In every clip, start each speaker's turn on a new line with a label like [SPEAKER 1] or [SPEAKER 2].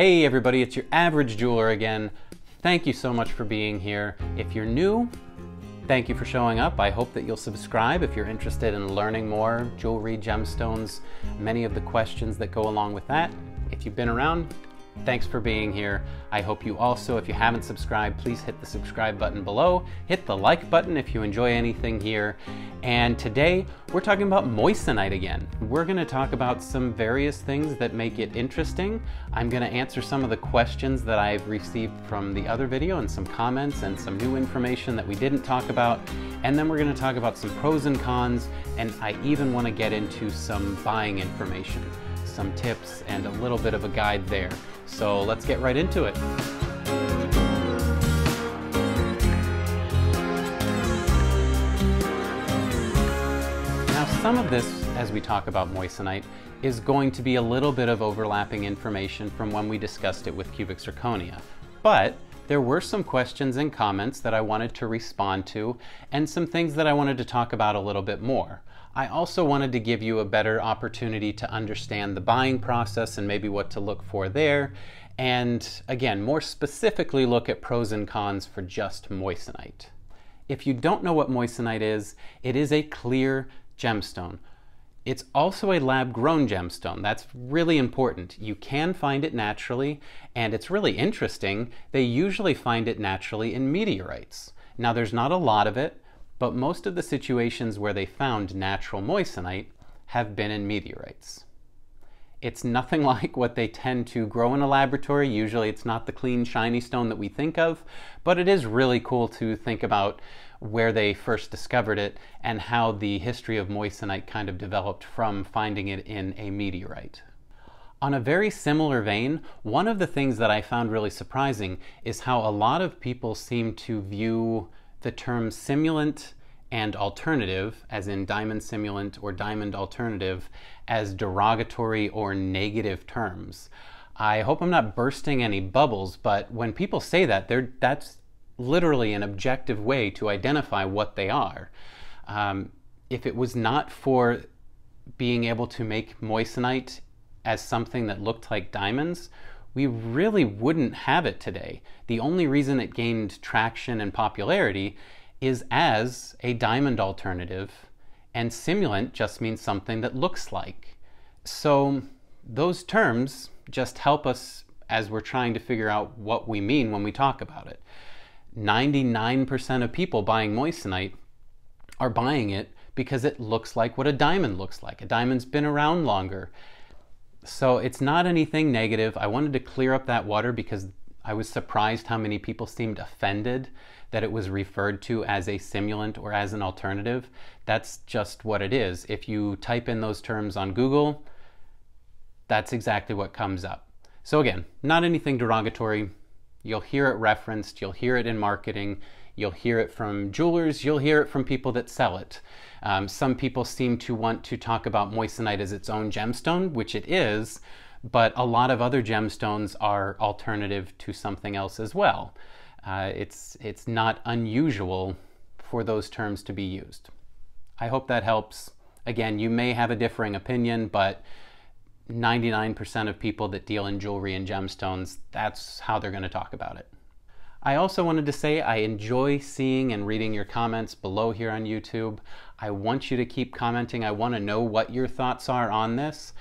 [SPEAKER 1] Hey everybody, it's your average jeweler again. Thank you so much for being here. If you're new, thank you for showing up. I hope that you'll subscribe if you're interested in learning more jewelry, gemstones, many of the questions that go along with that. If you've been around, Thanks for being here. I hope you also, if you haven't subscribed, please hit the subscribe button below. Hit the like button if you enjoy anything here. And today we're talking about moissanite again. We're going to talk about some various things that make it interesting. I'm going to answer some of the questions that I've received from the other video and some comments and some new information that we didn't talk about. And then we're going to talk about some pros and cons. And I even want to get into some buying information some tips and a little bit of a guide there. So let's get right into it. Now some of this, as we talk about moissanite, is going to be a little bit of overlapping information from when we discussed it with cubic zirconia. But there were some questions and comments that I wanted to respond to and some things that I wanted to talk about a little bit more. I also wanted to give you a better opportunity to understand the buying process and maybe what to look for there. And again, more specifically look at pros and cons for just moissanite. If you don't know what moissanite is, it is a clear gemstone. It's also a lab grown gemstone. That's really important. You can find it naturally, and it's really interesting. They usually find it naturally in meteorites. Now, there's not a lot of it, but most of the situations where they found natural moissanite have been in meteorites. It's nothing like what they tend to grow in a laboratory. Usually it's not the clean, shiny stone that we think of, but it is really cool to think about where they first discovered it and how the history of moissanite kind of developed from finding it in a meteorite. On a very similar vein, one of the things that I found really surprising is how a lot of people seem to view the term simulant and alternative, as in diamond simulant or diamond alternative, as derogatory or negative terms. I hope I'm not bursting any bubbles, but when people say that, they're, that's literally an objective way to identify what they are. Um, if it was not for being able to make moissanite as something that looked like diamonds, we really wouldn't have it today. The only reason it gained traction and popularity is as a diamond alternative, and simulant just means something that looks like. So those terms just help us as we're trying to figure out what we mean when we talk about it. 99% of people buying moissanite are buying it because it looks like what a diamond looks like. A diamond's been around longer. So it's not anything negative. I wanted to clear up that water because I was surprised how many people seemed offended that it was referred to as a simulant or as an alternative. That's just what it is. If you type in those terms on Google, that's exactly what comes up. So again, not anything derogatory. You'll hear it referenced, you'll hear it in marketing, you'll hear it from jewelers, you'll hear it from people that sell it. Um, some people seem to want to talk about moissanite as its own gemstone, which it is, but a lot of other gemstones are alternative to something else as well. Uh, it's, it's not unusual for those terms to be used. I hope that helps. Again, you may have a differing opinion, but 99% of people that deal in jewelry and gemstones, that's how they're going to talk about it. I also wanted to say I enjoy seeing and reading your comments below here on YouTube. I want you to keep commenting. I want to know what your thoughts are on this.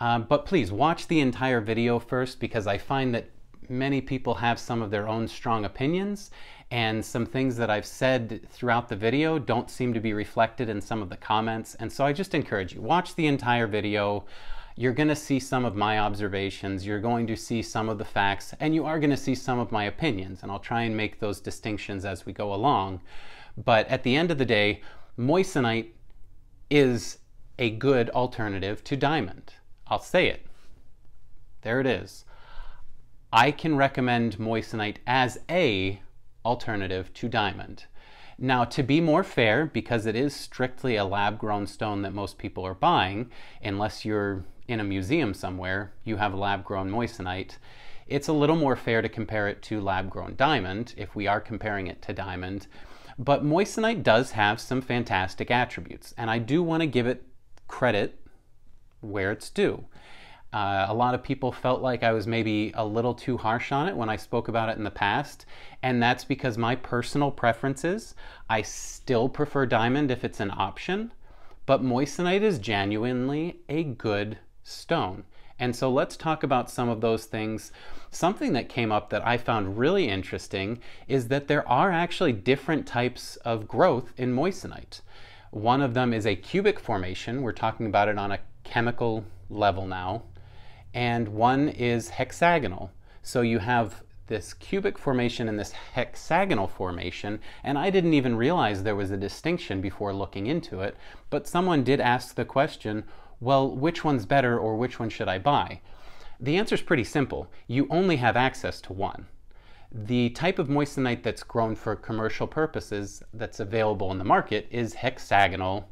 [SPEAKER 1] Uh, but please watch the entire video first because I find that many people have some of their own strong opinions and some things that I've said throughout the video don't seem to be reflected in some of the comments. And so I just encourage you, watch the entire video you're going to see some of my observations, you're going to see some of the facts, and you are going to see some of my opinions. And I'll try and make those distinctions as we go along. But at the end of the day, moissanite is a good alternative to diamond. I'll say it. There it is. I can recommend moissanite as a alternative to diamond. Now, to be more fair, because it is strictly a lab grown stone that most people are buying, unless you're in a museum somewhere, you have lab grown moissanite, it's a little more fair to compare it to lab grown diamond if we are comparing it to diamond. But moissanite does have some fantastic attributes, and I do want to give it credit where it's due. Uh, a lot of people felt like I was maybe a little too harsh on it when I spoke about it in the past, and that's because my personal preferences, I still prefer diamond if it's an option, but moissanite is genuinely a good stone. And so let's talk about some of those things. Something that came up that I found really interesting is that there are actually different types of growth in moissanite. One of them is a cubic formation. We're talking about it on a chemical level now and one is hexagonal. So you have this cubic formation and this hexagonal formation, and I didn't even realize there was a distinction before looking into it, but someone did ask the question, well, which one's better or which one should I buy? The answer is pretty simple. You only have access to one. The type of moissanite that's grown for commercial purposes that's available in the market is hexagonal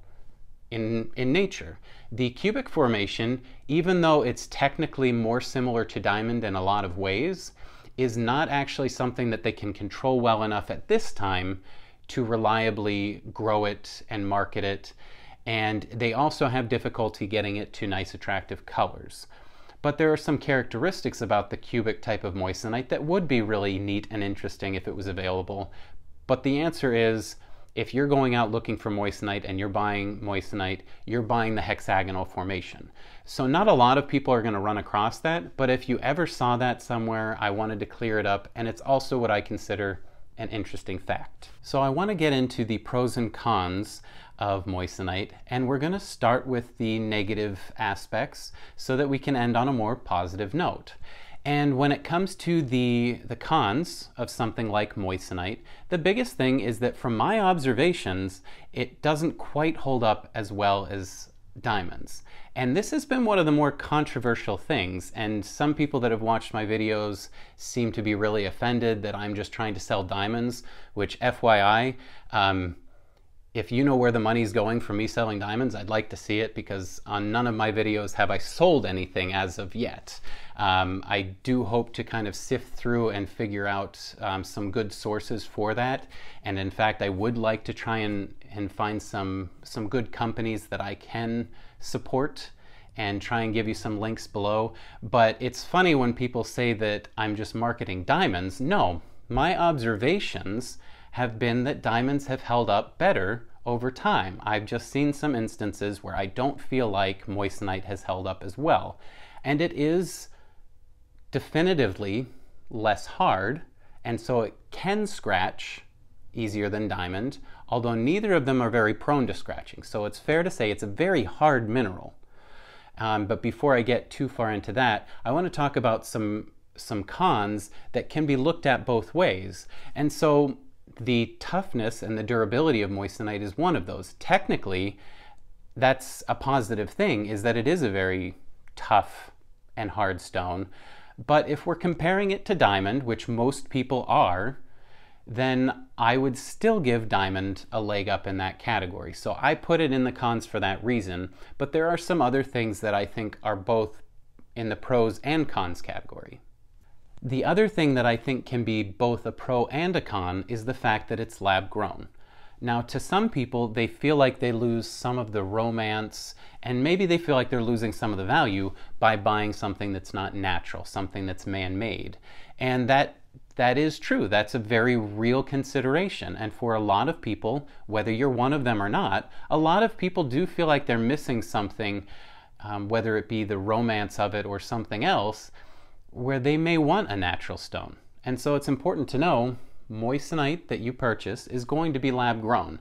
[SPEAKER 1] in, in nature. The cubic formation, even though it's technically more similar to diamond in a lot of ways, is not actually something that they can control well enough at this time to reliably grow it and market it. And they also have difficulty getting it to nice attractive colors. But there are some characteristics about the cubic type of moissanite that would be really neat and interesting if it was available. But the answer is if you're going out looking for moissanite and you're buying moissanite, you're buying the hexagonal formation. So not a lot of people are going to run across that, but if you ever saw that somewhere, I wanted to clear it up, and it's also what I consider an interesting fact. So I want to get into the pros and cons of moissanite, and we're going to start with the negative aspects so that we can end on a more positive note. And when it comes to the, the cons of something like moissanite, the biggest thing is that from my observations, it doesn't quite hold up as well as diamonds. And this has been one of the more controversial things, and some people that have watched my videos seem to be really offended that I'm just trying to sell diamonds, which FYI, um, if you know where the money's going from me selling diamonds, I'd like to see it because on none of my videos have I sold anything as of yet. Um, I do hope to kind of sift through and figure out um, some good sources for that. And in fact, I would like to try and, and find some, some good companies that I can support and try and give you some links below. But it's funny when people say that I'm just marketing diamonds. No, my observations have been that diamonds have held up better over time. I've just seen some instances where I don't feel like moissanite has held up as well. And it is definitively less hard, and so it can scratch easier than diamond, although neither of them are very prone to scratching. So it's fair to say it's a very hard mineral. Um, but before I get too far into that, I want to talk about some some cons that can be looked at both ways. And so the toughness and the durability of moissanite is one of those. Technically, that's a positive thing, is that it is a very tough and hard stone. But if we're comparing it to diamond, which most people are, then I would still give diamond a leg up in that category. So I put it in the cons for that reason, but there are some other things that I think are both in the pros and cons category. The other thing that I think can be both a pro and a con is the fact that it's lab grown. Now, to some people, they feel like they lose some of the romance, and maybe they feel like they're losing some of the value by buying something that's not natural, something that's man made. And that that is true. That's a very real consideration. And for a lot of people, whether you're one of them or not, a lot of people do feel like they're missing something, um, whether it be the romance of it or something else, where they may want a natural stone. And so it's important to know moissanite that you purchase is going to be lab grown.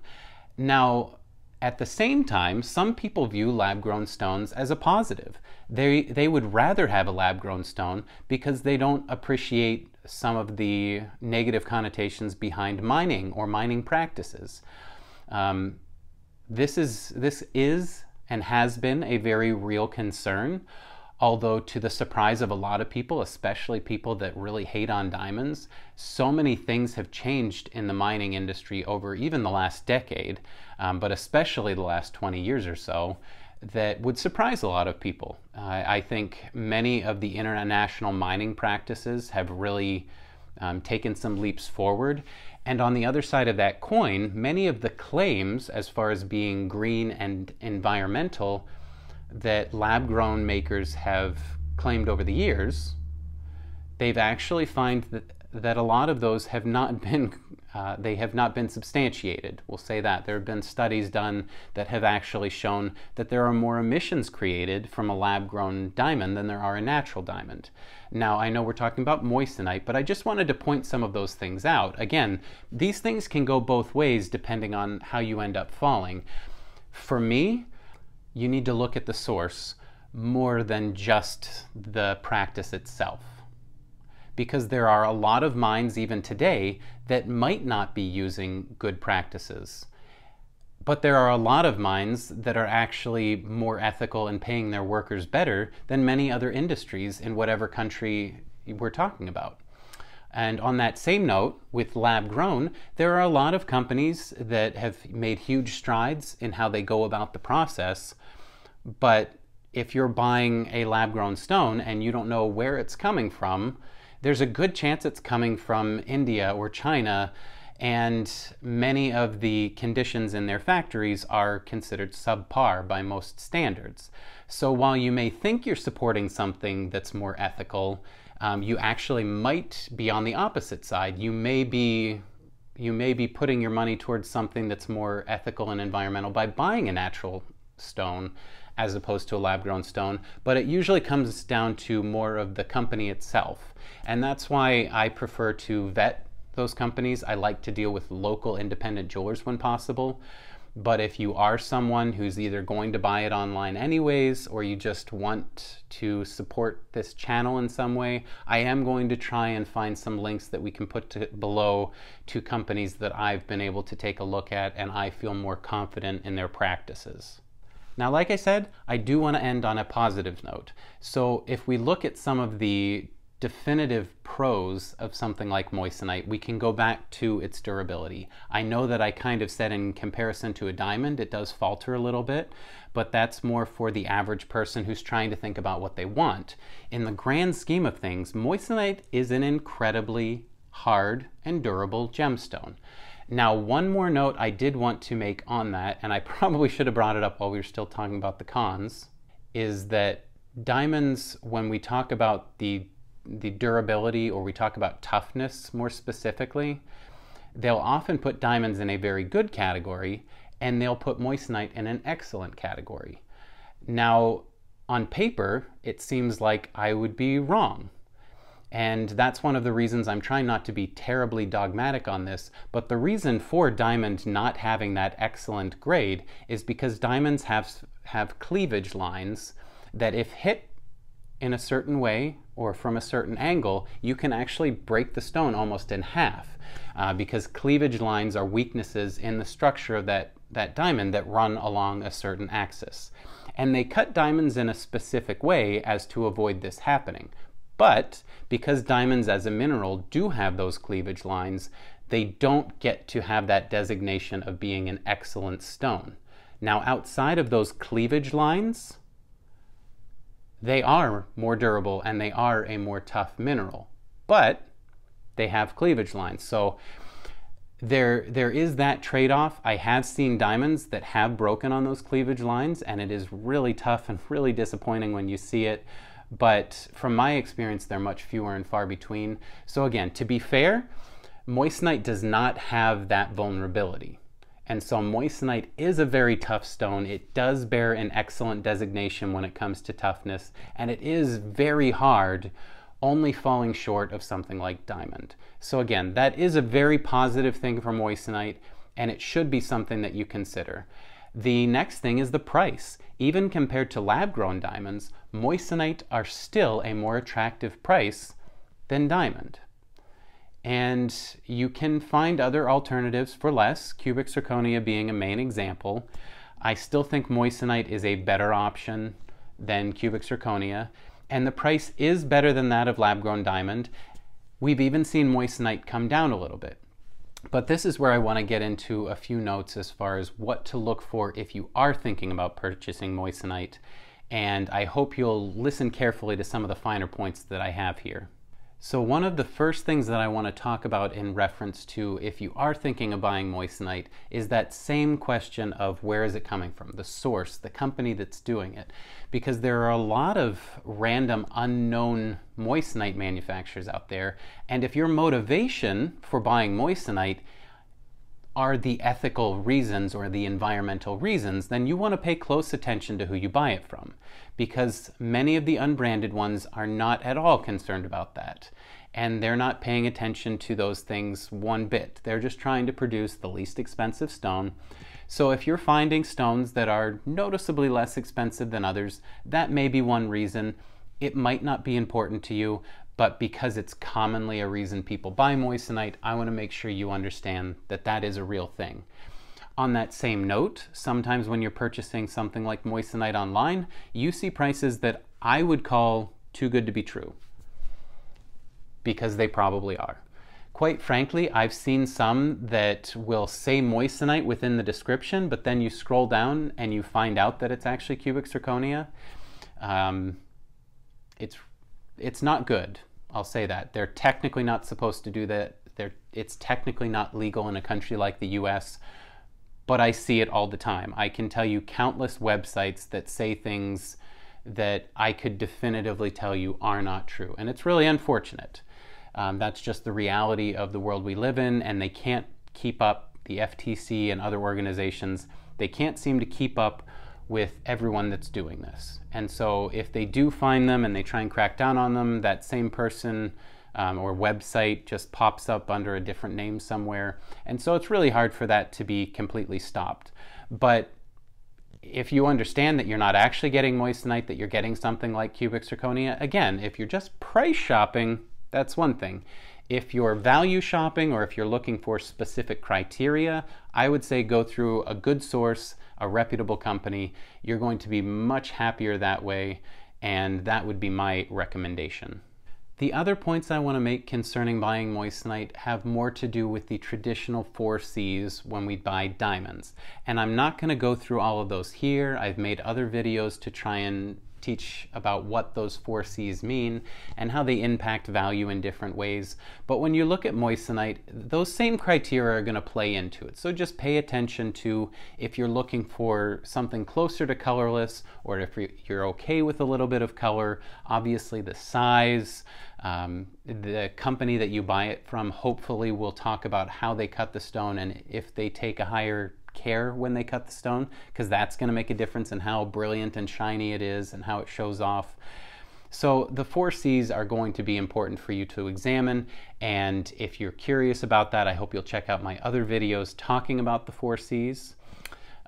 [SPEAKER 1] Now, at the same time, some people view lab grown stones as a positive. They, they would rather have a lab grown stone because they don't appreciate some of the negative connotations behind mining or mining practices. Um, this, is, this is and has been a very real concern Although, to the surprise of a lot of people, especially people that really hate on diamonds, so many things have changed in the mining industry over even the last decade, um, but especially the last 20 years or so, that would surprise a lot of people. Uh, I think many of the international mining practices have really um, taken some leaps forward. And on the other side of that coin, many of the claims, as far as being green and environmental, that lab grown makers have claimed over the years, they've actually found that, that a lot of those have not been uh, they have not been substantiated. We'll say that. There have been studies done that have actually shown that there are more emissions created from a lab grown diamond than there are a natural diamond. Now, I know we're talking about moissanite, but I just wanted to point some of those things out. Again, these things can go both ways depending on how you end up falling. For me, you need to look at the source more than just the practice itself because there are a lot of mines even today that might not be using good practices. But there are a lot of mines that are actually more ethical and paying their workers better than many other industries in whatever country we're talking about. And on that same note, with lab grown, there are a lot of companies that have made huge strides in how they go about the process. But if you're buying a lab grown stone and you don't know where it's coming from, there's a good chance it's coming from India or China, and many of the conditions in their factories are considered subpar by most standards. So while you may think you're supporting something that's more ethical, um, you actually might be on the opposite side. You may be you may be putting your money towards something that's more ethical and environmental by buying a natural stone as opposed to a lab grown stone, but it usually comes down to more of the company itself. And that's why I prefer to vet those companies. I like to deal with local independent jewelers when possible. But if you are someone who's either going to buy it online anyways, or you just want to support this channel in some way, I am going to try and find some links that we can put to below to companies that I've been able to take a look at and I feel more confident in their practices. Now, like I said, I do want to end on a positive note. So if we look at some of the definitive pros of something like moissanite, we can go back to its durability. I know that I kind of said in comparison to a diamond, it does falter a little bit, but that's more for the average person who's trying to think about what they want. In the grand scheme of things, moissanite is an incredibly hard and durable gemstone. Now, one more note I did want to make on that, and I probably should have brought it up while we were still talking about the cons, is that diamonds, when we talk about the, the durability or we talk about toughness more specifically, they'll often put diamonds in a very good category and they'll put moissanite in an excellent category. Now, on paper, it seems like I would be wrong and that's one of the reasons I'm trying not to be terribly dogmatic on this. But the reason for diamond not having that excellent grade is because diamonds have, have cleavage lines that if hit in a certain way or from a certain angle, you can actually break the stone almost in half uh, because cleavage lines are weaknesses in the structure of that, that diamond that run along a certain axis. And they cut diamonds in a specific way as to avoid this happening. But because diamonds as a mineral do have those cleavage lines, they don't get to have that designation of being an excellent stone. Now, outside of those cleavage lines, they are more durable and they are a more tough mineral, but they have cleavage lines. So there, there is that trade-off. I have seen diamonds that have broken on those cleavage lines and it is really tough and really disappointing when you see it. But from my experience, they're much fewer and far between. So again, to be fair, moissanite does not have that vulnerability. And so moissanite is a very tough stone. It does bear an excellent designation when it comes to toughness, and it is very hard, only falling short of something like diamond. So again, that is a very positive thing for moissanite, and it should be something that you consider. The next thing is the price. Even compared to lab-grown diamonds, moissanite are still a more attractive price than diamond. And you can find other alternatives for less, cubic zirconia being a main example. I still think moissanite is a better option than cubic zirconia, and the price is better than that of lab-grown diamond. We've even seen moissanite come down a little bit. But this is where I want to get into a few notes as far as what to look for if you are thinking about purchasing moissanite. And I hope you'll listen carefully to some of the finer points that I have here. So one of the first things that I want to talk about in reference to if you are thinking of buying moissanite is that same question of where is it coming from, the source, the company that's doing it. Because there are a lot of random unknown moissanite manufacturers out there, and if your motivation for buying moissanite are the ethical reasons or the environmental reasons, then you want to pay close attention to who you buy it from because many of the unbranded ones are not at all concerned about that. And they're not paying attention to those things one bit. They're just trying to produce the least expensive stone. So if you're finding stones that are noticeably less expensive than others, that may be one reason. It might not be important to you, but because it's commonly a reason people buy moissanite, I want to make sure you understand that that is a real thing. On that same note, sometimes when you're purchasing something like moissanite online, you see prices that I would call too good to be true because they probably are. Quite frankly, I've seen some that will say moissanite within the description, but then you scroll down and you find out that it's actually cubic zirconia. Um, it's it's not good. I'll say that. They're technically not supposed to do that. They're, it's technically not legal in a country like the US, but I see it all the time. I can tell you countless websites that say things that I could definitively tell you are not true. And it's really unfortunate. Um, that's just the reality of the world we live in, and they can't keep up, the FTC and other organizations, they can't seem to keep up with everyone that's doing this. And so if they do find them and they try and crack down on them, that same person um, or website just pops up under a different name somewhere. And so it's really hard for that to be completely stopped. But if you understand that you're not actually getting moissanite, that you're getting something like cubic zirconia, again, if you're just price shopping, that's one thing. If you're value shopping or if you're looking for specific criteria, I would say go through a good source, a reputable company. You're going to be much happier that way, and that would be my recommendation. The other points I want to make concerning buying moissanite have more to do with the traditional four C's when we buy diamonds. And I'm not going to go through all of those here. I've made other videos to try and teach about what those four C's mean and how they impact value in different ways. But when you look at moissanite, those same criteria are going to play into it. So just pay attention to if you're looking for something closer to colorless or if you're okay with a little bit of color, obviously the size, um, the company that you buy it from hopefully will talk about how they cut the stone and if they take a higher care when they cut the stone because that's going to make a difference in how brilliant and shiny it is and how it shows off. So the four C's are going to be important for you to examine and if you're curious about that I hope you'll check out my other videos talking about the four C's.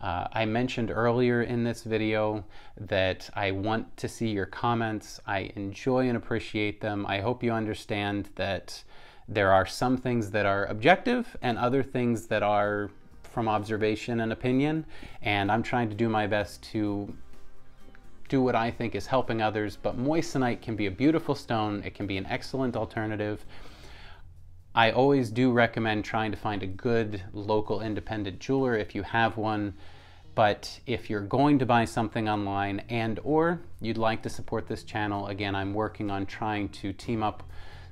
[SPEAKER 1] Uh, I mentioned earlier in this video that I want to see your comments. I enjoy and appreciate them. I hope you understand that there are some things that are objective and other things that are from observation and opinion, and I'm trying to do my best to do what I think is helping others, but moissanite can be a beautiful stone. It can be an excellent alternative. I always do recommend trying to find a good local independent jeweler if you have one. But if you're going to buy something online and or you'd like to support this channel, again, I'm working on trying to team up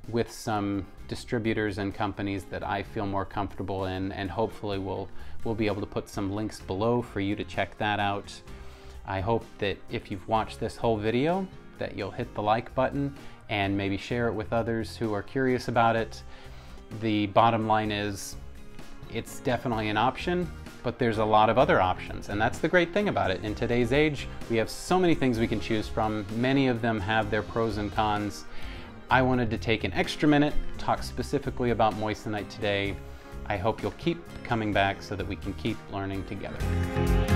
[SPEAKER 1] with some distributors and companies that I feel more comfortable in and hopefully we'll, we'll be able to put some links below for you to check that out. I hope that if you've watched this whole video that you'll hit the like button and maybe share it with others who are curious about it. The bottom line is it's definitely an option, but there's a lot of other options. And that's the great thing about it. In today's age, we have so many things we can choose from. Many of them have their pros and cons. I wanted to take an extra minute, talk specifically about moissanite today. I hope you'll keep coming back so that we can keep learning together.